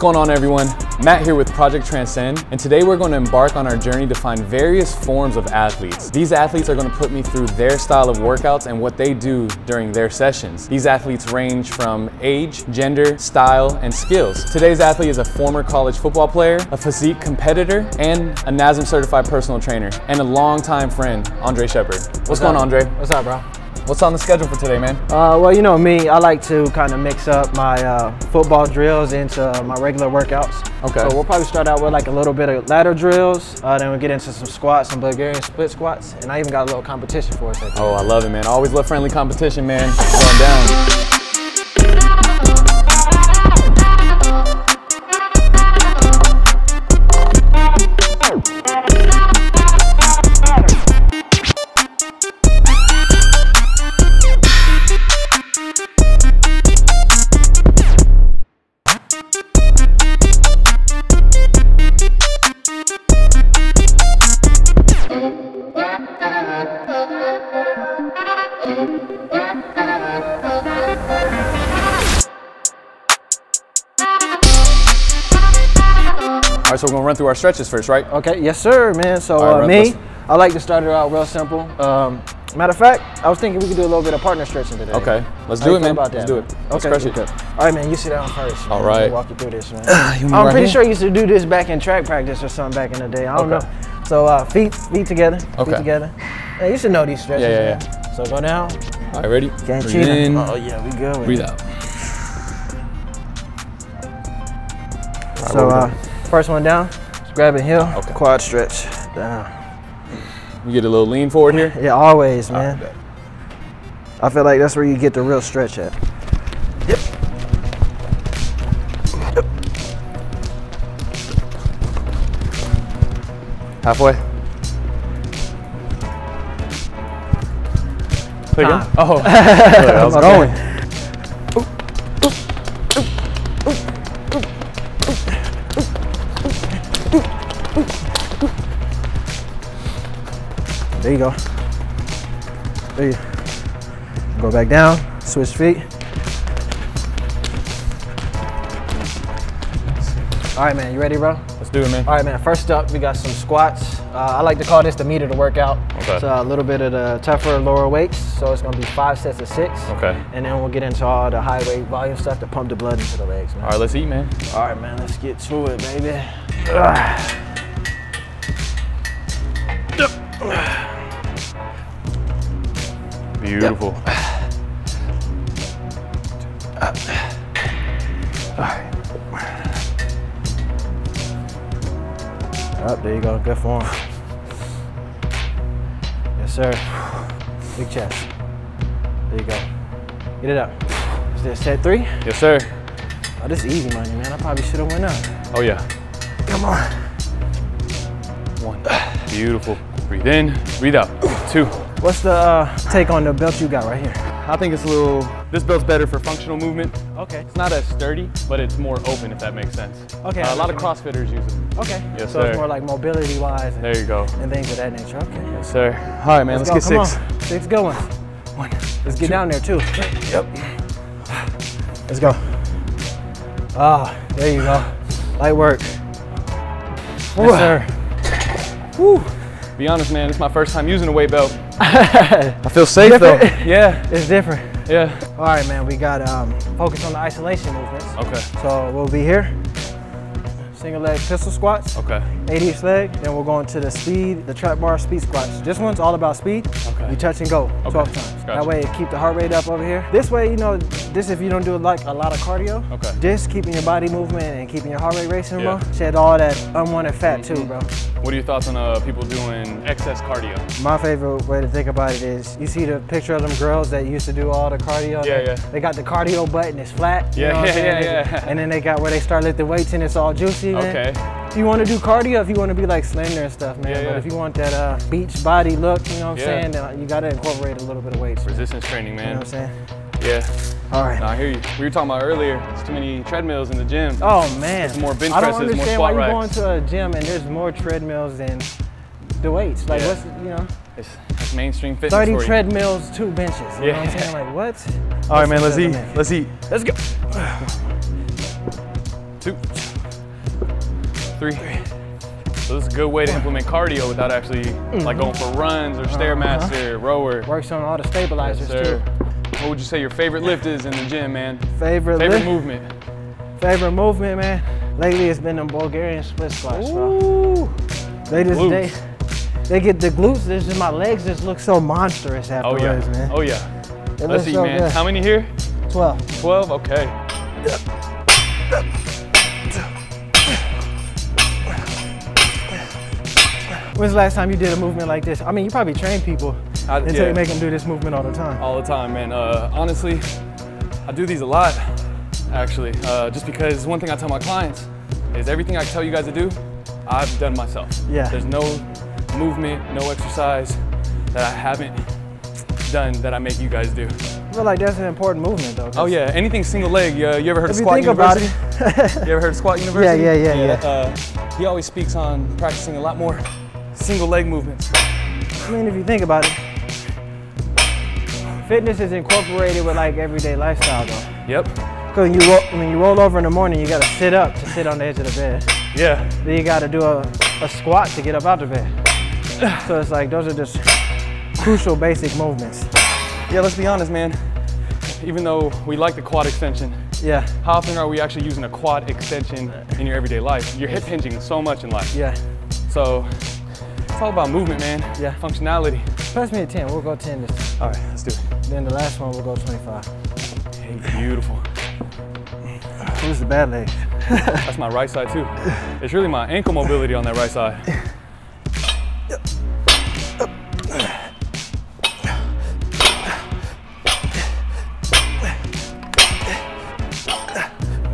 What's going on everyone? Matt here with Project Transcend, and today we're going to embark on our journey to find various forms of athletes. These athletes are going to put me through their style of workouts and what they do during their sessions. These athletes range from age, gender, style, and skills. Today's athlete is a former college football player, a physique competitor, and a NASM certified personal trainer, and a longtime friend, Andre Shepard. What's, What's going on, Andre? What's up, bro? What's on the schedule for today, man? Uh, well, you know me, I like to kind of mix up my uh, football drills into my regular workouts. Okay. So we'll probably start out with like a little bit of ladder drills, uh, then we'll get into some squats, some Bulgarian split squats, and I even got a little competition for us. Oh, I love it, man. I always love friendly competition, man. Going down. Right, so we're gonna run through our stretches first, right? Okay, yes sir, man. So right, uh, me, I like to start it out real simple. Um, matter of fact, I was thinking we could do a little bit of partner stretching today. Okay, let's do it, man. About Let's do it. Let's okay, it. All right, man. You sit down first. All right. Walk you through this, man. I'm ready? pretty sure you used to do this back in track practice or something back in the day. I don't Okay. know. So uh, feet, feet together, Okay. feet together. Yeah, you should know these stretches. Yeah, yeah, man. So go down. All right, ready? Can't Breathe in, Oh yeah, we good. with breathe it. out. So uh, first one down. Just grab a heel. Okay. Quad stretch. Down. You get a little lean forward here. Yeah, always, man. bet. I feel like that's where you get the real stretch at. Yep. yep. Halfway. Say again? Time. Oh, I was Okay. going. There you go. There you go back down, switch feet. All right, man, you ready, bro? Let's do it, man. All right, man, first up, we got some squats. Uh, I like to call this the meat of the workout. Okay. It's a little bit of the tougher lower weights, so it's gonna be five sets of six. Okay. And then we'll get into all the high weight volume stuff to pump the blood into the legs, man. All right, let's eat, man. All right, man, let's get to it, baby. Ugh. Beautiful. Up, there you go, good form. Yes, sir. Big chest. There you go. Get it up. Is this set three? Yes, sir. Oh, this is easy money, man. I probably should have went up. Oh, yeah. Come on. One. Beautiful. Breathe in, breathe out. Two. What's the uh, take on the belt you got right here? I think it's a little, this belt's better for functional movement. Okay. It's not as sturdy, but it's more open, if that makes sense. Okay, Uh, a lot of. CrossFitters use them. Okay. Yes, so sir. it's more like mobility wise and, There you go. and things of that nature. Okay. Yes, sir. All right, man, let's, go. get six. On. Six good ones. One. Let's get down there too. Yep. Let's go. Ah, there you go. Light work. Yes, sir. Whew. Be honest, man, it's my first time using a weight belt. I feel safe though. Yeah, It's different. yeah. All right, man. We got um, focus on the isolation movements. Okay, So we'll be here. Single leg pistol squats, okay. 80 each leg. Then we'll go into the speed, the trap bar speed squats. This one's all about speed. Okay. You touch and go okay. 12 times. Gotcha. That way, it keep the heart rate up over here. This way, you know, this if you don't do like a lot of cardio. Okay. This keeping your body movement and keeping your heart rate racing, Yeah. bro. Shed all that unwanted fat too, bro. What are your thoughts on uh, people doing excess cardio? My favorite way to think about it is you see the picture of them girls that used to do all the cardio. Yeah, they, yeah. They got the cardio button, it's flat. you Yeah, know what yeah, yeah, yeah. And then they got where they start lifting weights and it's all juicy, man. Okay. If you want to do cardio, if you want to be like slender and stuff, man. Yeah, But if you want that uh, beach body look, you know what I'm Yeah. saying, then you got to incorporate a little bit of weights. man. Resistance training, man. You know what I'm saying? Yeah. All right. No, I hear you. We were talking about earlier. There's too many treadmills in the gym. Oh man. It's more bench I don't understand why you racks. going to a gym and there's more treadmills than the weights. Like Yeah. what's you know, It's, it's mainstream fitness 30 for you. treadmills, two benches. You know what I'm Yeah. saying? Like what? All right, man. Let's eat. make- Let's eat. Let's go. Two. three. So this is a good way to implement cardio without actually like mm-hmm. going for runs or uh-huh. stairmaster, rower. Works on all the stabilizers Sir. too. What would you say your favorite lift is in the gym, man? Favorite, Favorite lift- movement? favorite movement, man. Lately, it's been them Bulgarian split squats, bro. Ooh. They just they, Glutes. they get the glutes. This just my legs just look so monstrous Oh afterwards, yeah. man. Oh yeah. It Let's see, so man. good. How many here? Twelve. 12? Okay. When's the last time you did a movement like this? I mean, you probably train people I- until yeah. you make them do this movement all the time. All the time, man. Uh, honestly, I do these a lot, actually. Uh, just because one thing I tell my clients is everything I tell you guys to do, I've done myself. Yeah. There's no movement, no exercise that I haven't done that I make you guys do. I feel like that's an important movement, though. Oh yeah, anything single leg. Uh, you ever heard of If you Squat think about it, You ever heard of Squat University? yeah, yeah, yeah. Uh, he always speaks on practicing a lot more single leg movements. I mean, if you think about it, fitness is incorporated with like everyday lifestyle, though. Yep. Cause when you roll, when you roll over in the morning, you gotta sit up to sit on the edge of the bed. Yeah. Then you gotta do a, a squat to get up out the bed. So it's like those are just crucial basic movements. Yeah, let's be honest, man. Even though we like the quad extension, Yeah, how often are we actually using a quad extension in your everyday life? You're hip hinging so much in life. yeah. So it's all about movement, man. Yeah. Functionality. Pass me a 10, we'll go 10 this time. All right, let's do it. Then the last one, we'll go 25. Hey, beautiful. Who's the bad leg? That's my right side too. It's really my ankle mobility on that right side.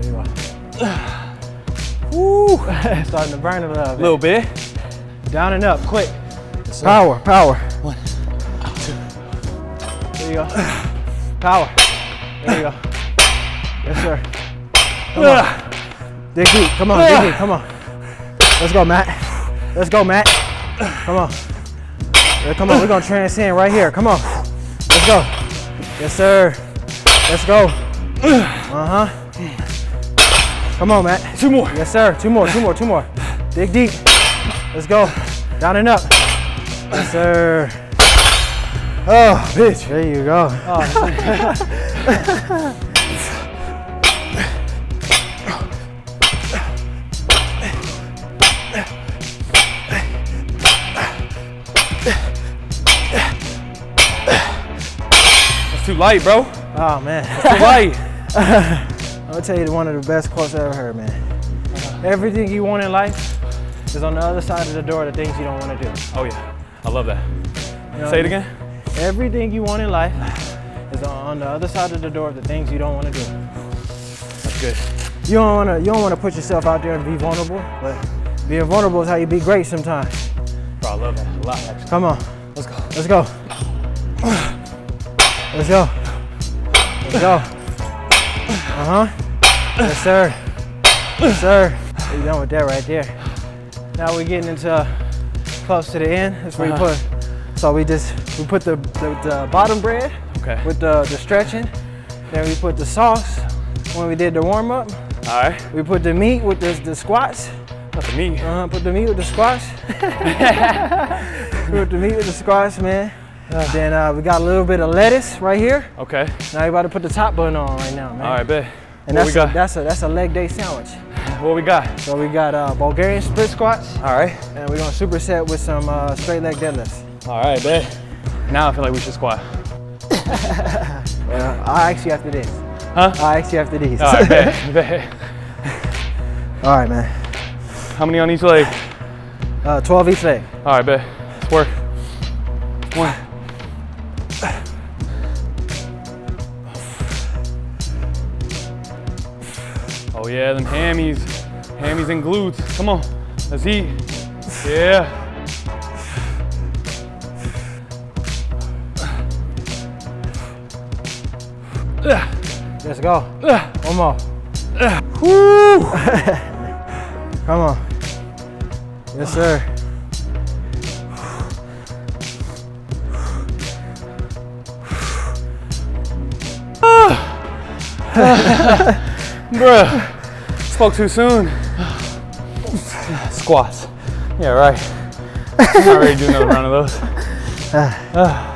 There you are. Woo! Starting to burn a little A little bit. Down and up, quick. Power, power. You go. Power. There you go. Yes, sir. Come on. Dig deep. Come on, dig deep. Come on. Let's go, Matt. Let's go, Matt. Come on. Come on. We're gonna transcend right here. Come on. Let's go. Yes, sir. Let's go. Uh huh. Come on, Matt. Two more. Yes, sir. Two more. Two more. Two more. Dig deep. Let's go. Down and up. Yes, sir. Oh, bitch. There you go. Oh, That's too light, bro. Oh man. That's too light. I'm gonna tell you one of the best quotes I ever heard, man. Everything you want in life is on the other side of the door, the things you don't want to do. Oh yeah, I love that. You know Say it what I again. Everything you want in life is on the other side of the door, of the things you don't want to do. That's good. You don't want to. You don't want to put yourself out there and be vulnerable, but being vulnerable is how you be great sometimes. Bro, I love that a lot, actually. Come on, Let's go. let's go. Let's go. Let's go. Uh huh. Yes, sir. Yes, sir. We're done with that right there. Now we're getting into uh, close to the end. That's where Uh-huh. you put. So we just we put the, the, the bottom bread Okay. with the, the stretching. Then we put the sauce when we did the warm up. All right. We put the meat with the, the squats. Not the meat. Uh, put the meat with the squats. put the meat with the squats, man. then uh, we got a little bit of lettuce right here. Okay. Now you about to put the top bun on right now, man. All right, bet. And what that's we got? a, that's a that's a leg day sandwich. what we got? So we got uh, Bulgarian split squats, All right. and we're gonna superset with some uh, straight leg deadlifts. All right, bet. Now I feel like we should squat. I'll ask you after this. Huh? I'll ask you after these. All right, bet. bet. All right, man. How many on each leg? Uh, 12 each leg. All right, bet. Let's work. One. Oh yeah, them hammies. Hammies and glutes. Come on. Let's eat. Yeah. Let's go. Ugh. One more. Woo! Come on. Yes, sir. Bruh. Spoke too soon. Squats. Yeah, right. I'm not ready to do another round of those. Ah.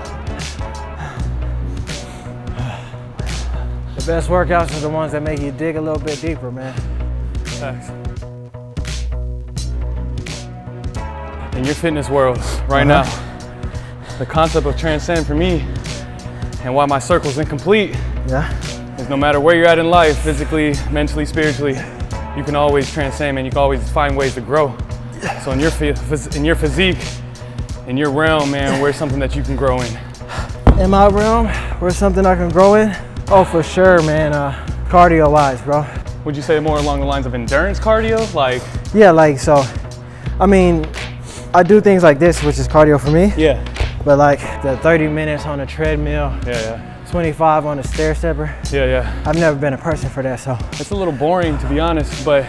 Best workouts are the ones that make you dig a little bit deeper, man. Facts. In your fitness world right uh-huh. now, the concept of transcend for me and why my circle's incomplete Yeah. is no matter where you're at in life, physically, mentally, spiritually, you can always transcend and you can always find ways to grow. So in your in your physique, in your realm, man, where's something that you can grow in? In my realm, where's something I can grow in? Oh, for sure, man. Uh, cardio wise, bro. Would you say more along the lines of endurance cardio? Like, Yeah, like so. I mean, I do things like this, which is cardio for me. yeah, But like the 30 minutes on a treadmill, yeah, yeah, 25 on a stair stepper. yeah, yeah. I've never been a person for that, so It's a little boring to be honest, but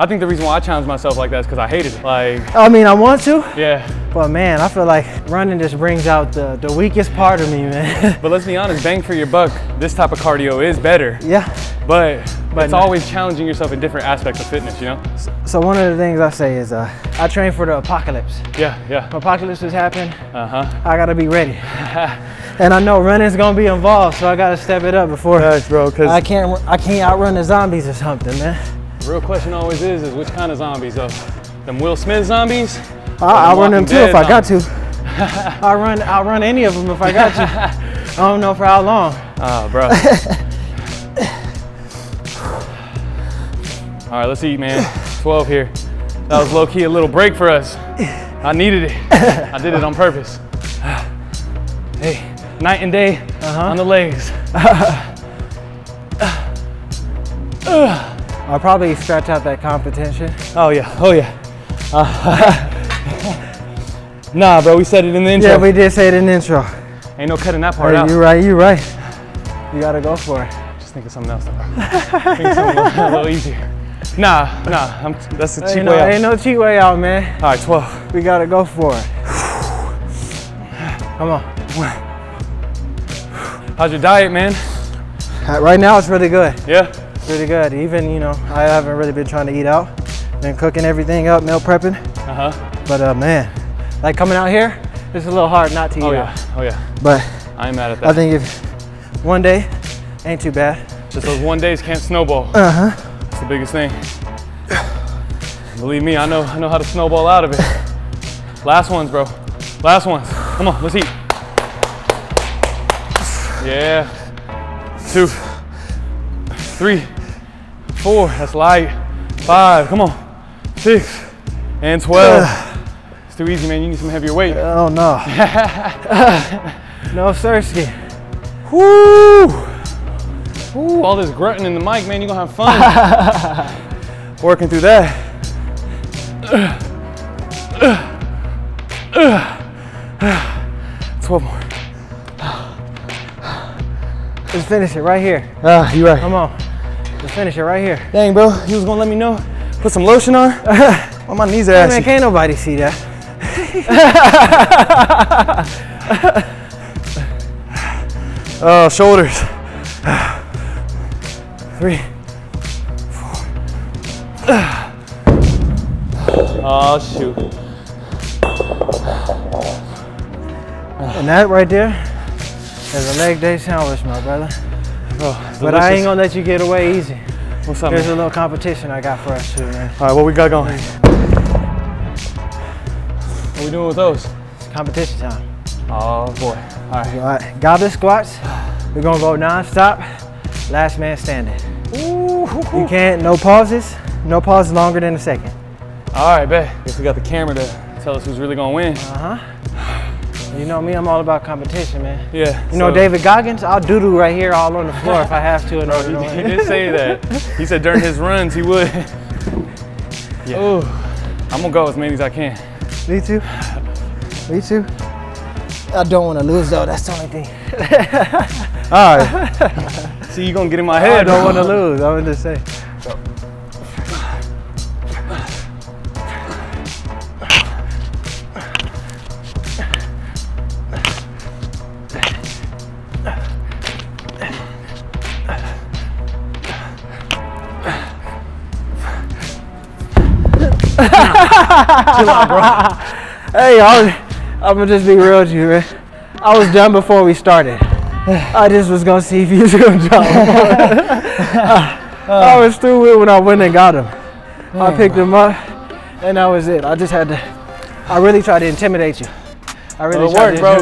I think the reason why I challenge myself like that is because I hated it. Like, I mean, I want to, yeah, but man, I feel like running just brings out the, the weakest part of me, man. but let's be honest, bang for your buck, this type of cardio is better, yeah. but, But it's no- always challenging yourself in different aspects of fitness, you know? So one of the things I say is, uh, I train for the apocalypse. Yeah, yeah, When apocalypse is happening, uh huh. I gotta be ready. and I know running's gonna be involved, so I gotta step it up before bro, because I can't I can't outrun the zombies or something, man. The real question always is, is which kind of zombies though? Them Will Smith zombies? I, I'll run them too if I got to. I'll run I'll run any of them if I got to. I don't know for how long. Oh, bro. All right, let's eat, man. 12 here. That was low key a little break for us. I needed it. I did it on purpose. Hey, night and day on the legs. I'll probably stretch out that competition. Oh yeah, oh yeah. Uh, nah, bro, we said it in the intro. Yeah, we did say it in the intro. Ain't no cutting that part Hey, out. you right, you right. You gotta go for it. Just think of something else. think something a little, easier. Nah, nah, I'm, that's the cheap Ain't no, way out. ain't no cheat way out, man. All right, 12. We gotta go for it. Come on. How's your diet, man? Uh, Right now it's really good. Yeah? Really good. Even, you know, I haven't really been trying to eat out. Been cooking everything up, meal prepping. Uh huh. But uh, man, like coming out here, it's a little hard not to eat Oh out. yeah, oh yeah. But I'm mad at that. I think if one day ain't too bad. Just those one days can't snowball. Uh huh. That's the biggest thing. Believe me, I know I know how to snowball out of it. Last ones, bro. Last ones. Come on, let's eat. Yeah. Two, three, four. That's light. Five. Come on. Six and twelve. It's too easy, man. You need some heavier weight. Oh no. no Sirski. Woo! Woo! All this grunting in the mic, man. You're gonna have fun. Working through that. 12 more. Let's finish it right here. Ah, you right. Come on. Let's finish it right here. Dang, bro. You was gonna let me know. Put some lotion on. Why my knees are Hey, man, can't nobody see that. Oh, shoulders. Three. Oh, shoot. And that right there is a leg day sandwich, my brother. Oh, it's But I ain't gonna let you get away easy. What's up, There's a little competition I got for us too, man. All right, what we got going? What we doing with those? It's competition time. Oh, boy. All right. All right, goblet squats. We're gonna go non-stop. Last man standing. You can't, no pauses. No pauses longer than a second. All right, bet. Guess we got the camera to tell us who's really gonna win. Uh-huh. You know me, I'm all about competition, man. Yeah. You know so- David Goggins? I'll doodle -doo right here all on the floor if I have to in oh, order He, to he did say that. He said during his runs he would. Yeah. Ooh. I'm gonna go as many as I can. Me too. Me too. I don't want to lose though, that's the only thing. All right. See, you gonna get in my I head. don't want to lose, I'm just saying. Chill out, bro. hey, I'm gonna just be real with you, man. I was done before we started. I just was gonna see if you was gonna drop. I was through it when I went and got him. I picked him up, and that was it. I just had to. I really tried to intimidate you. I really tried worked, bro.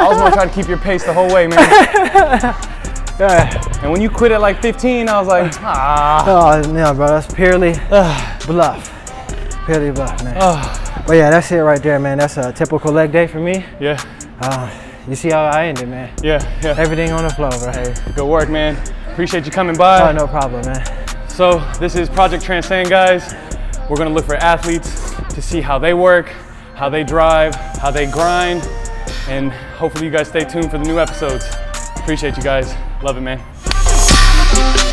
I was gonna try to keep your pace the whole way, man. Yeah. And when you quit at like 15, I was like, ah. Oh no, bro, that's purely bluff. Bluff, man. Oh, But yeah, that's it right there, man. That's a typical leg day for me. yeah, Uh, you see how I ended, man. yeah, yeah. Everything on the flow, bro. Hey. Good work, man. Appreciate you coming by. Oh, no problem, man. So this is Project Transcend, guys. We're gonna look for athletes to see how they work, how they drive, how they grind, and hopefully you guys stay tuned for the new episodes. Appreciate you guys. Love it, man.